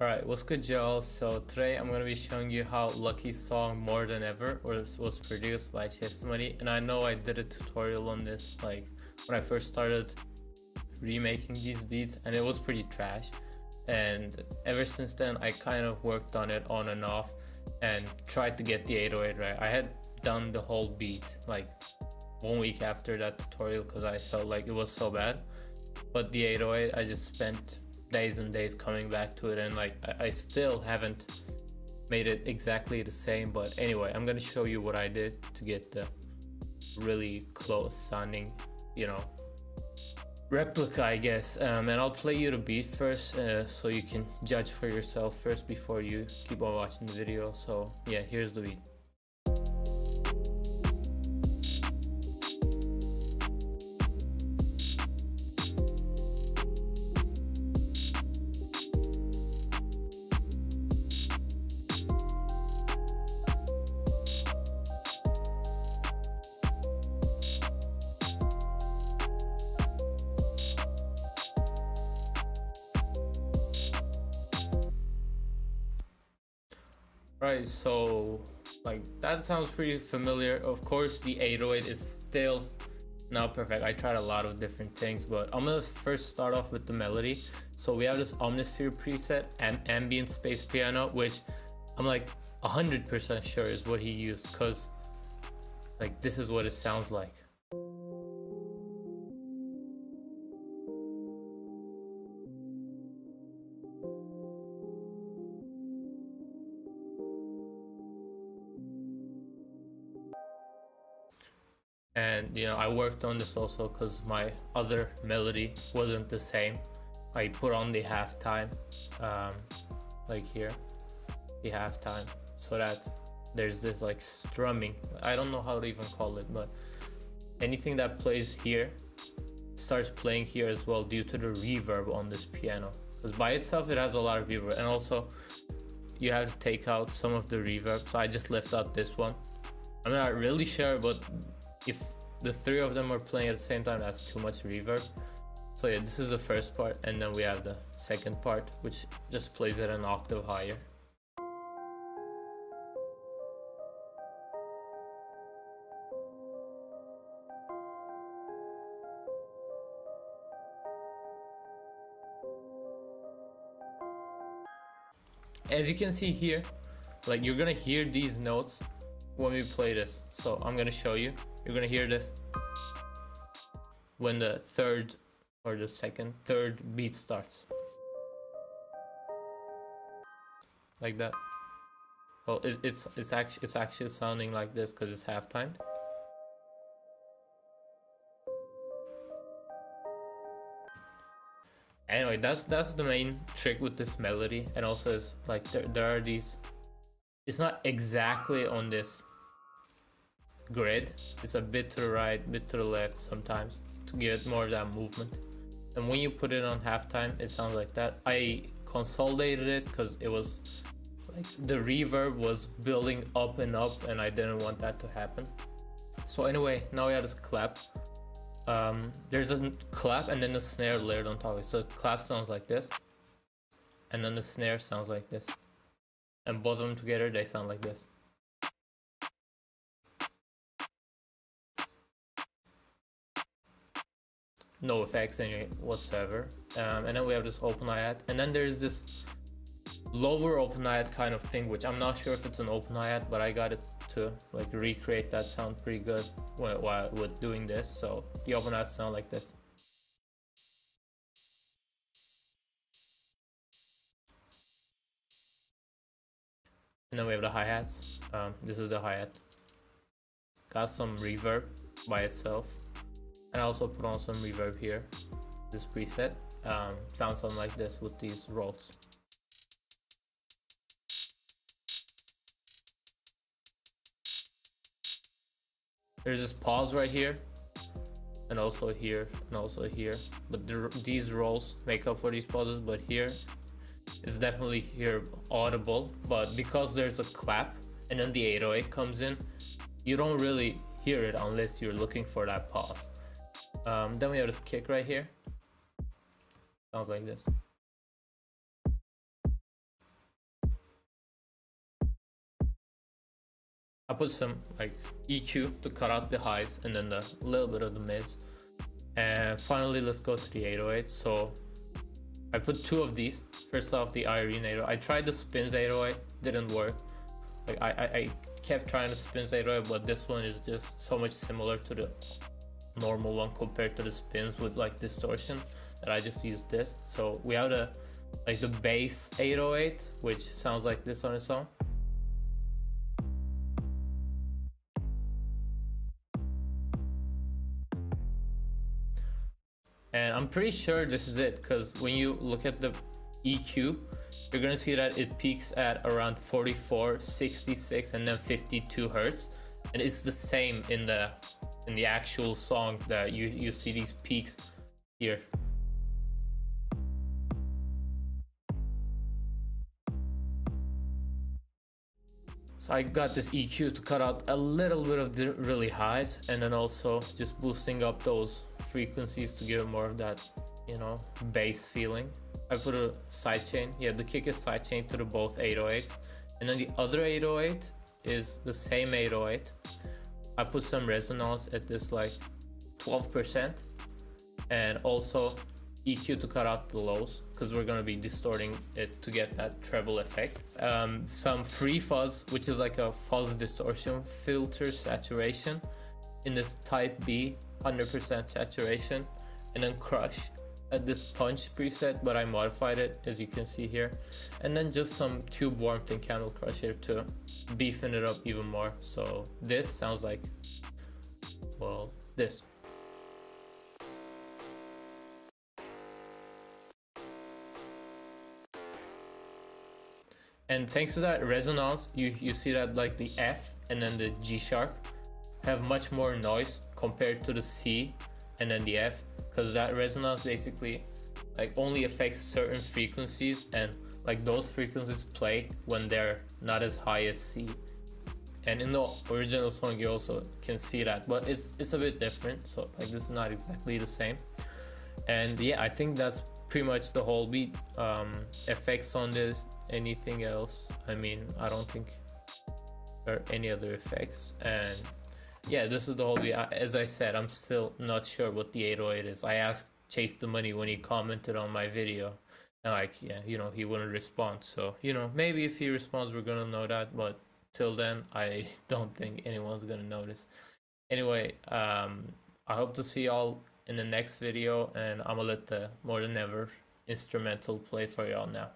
Alright, what's good y'all? So today I'm going to be showing you how Lucki's song More Than Ever was, was produced by Chase Money and I know I did a tutorial on this like when I first started remaking these beats and it was pretty trash and ever since then I kind of worked on it on and off and tried to get the 808 right. I had done the whole beat like one week after that tutorial because I felt like it was so bad but the 808 I just spent days and days coming back to it and like I, I still haven't made it exactly the same but anyway I'm gonna show you what I did to get the really close sounding you know replica I guess. Um, and I'll play you the beat first uh, so you can judge for yourself first before you keep on watching the video. So yeah here's the beat Right, so like that sounds pretty familiar. Of course, the 808 is still not perfect. I tried a lot of different things, but I'm gonna first start off with the melody. So we have this Omnisphere preset and ambient space piano, which I'm like 100% sure is what he used, cause like this is what it sounds like. And you know I worked on this also because my other melody wasn't the same. I put on the halftime um, like here the halftime so that there's this like strumming. I don't know how to even call it but anything that plays here starts playing here as well due to the reverb on this piano. Because by itself it has a lot of reverb and also you have to take out some of the reverb so I just left out this one. I'm not really sure but if the three of them are playing at the same time, that's too much reverb. So yeah, this is the first part, and then we have the second part, which just plays at an octave higher. As you can see here, like you're gonna hear these notes when we play this. So I'm gonna show you. You're gonna hear this when the third or the second, third beat starts. Like that. Well, it, it's it's actually it's actually sounding like this because it's half timed. Anyway, that's that's the main trick with this melody, and also is like there there are these. It's not exactly on this grid. It's a bit to the right, bit to the left sometimes to give it more of that movement. And when you put it on halftime, it sounds like that. I consolidated it because it was like the reverb was building up and up and I didn't want that to happen. So anyway, now we have this clap. Um, there's a clap and then the snare layered on top of it. So clap sounds like this. And then the snare sounds like this. And both of them together, they sound like this. No effects any whatsoever. Um, and then we have this open hi-hat and then there's this lower open hi-hat kind of thing which I'm not sure if it's an open hi-hat but I got it to like recreate that sound pretty good while, with doing this. So the open hi-hat sound like this. And then we have the hi-hats. Um, this is the hi-hat. Got some reverb by itself and also put on some reverb here this preset. Um, sounds something like this with these rolls. There's this pause right here and also here and also here. But the, these rolls make up for these pauses but here it's definitely here audible. But because there's a clap and then the 808 comes in you don't really hear it unless you're looking for that pause um, then we have this kick right here. Sounds like this. I put some like EQ to cut out the highs and then the little bit of the mids. And finally, let's go to the 808. So I put two of these. First off, the Irene 808. I tried the Spinz 808, didn't work. Like I, I, I kept trying to Spinz 808, but this one is just so much similar to the normal one compared to the Spinz with like distortion that I just used this. So we have the like the bass 808, which sounds like this on its own. And I'm pretty sure this is it because when you look at the EQ, you're gonna see that it peaks at around 44, 66, and then 52 hertz. And it's the same in the in the actual song that you, you see these peaks here. So I got this EQ to cut out a little bit of the really highs and then also just boosting up those frequencies to give it more of that, you know, bass feeling. I put a sidechain, yeah, the kick is sidechain to the both 808s. And then the other 808 is the same 808. I put some resonance at this like 12% and also EQ to cut out the lows because we're gonna be distorting it to get that treble effect. Um, some free fuzz, which is like a fuzz distortion filter saturation in this type B, 100% saturation, and then crush at this punch preset, but I modified it as you can see here. And then just some tube warmth and Camel Crush here to beefing it up even more. So this sounds like, well, this. And thanks to that resonance, you, you see that like the F and then the G sharp have much more noise compared to the C and then the F because that resonance basically like only affects certain frequencies and like those frequencies play when they're not as high as C. And in the original song you also can see that, but it's it's a bit different. So like this is not exactly the same. And yeah, I think that's pretty much the whole beat. Um, effects on this, anything else? I mean, I don't think there are any other effects. And yeah, this is the whole beat. As I said, I'm still not sure what the 808 is. I asked Chase the Money when he commented on my video. Like, yeah, you know, he wouldn't respond. So, you know, maybe if he responds, we're gonna know that. But till then, I don't think anyone's gonna notice. Anyway, um, I hope to see y'all in the next video and I'm gonna let the more than ever instrumental play for y'all now.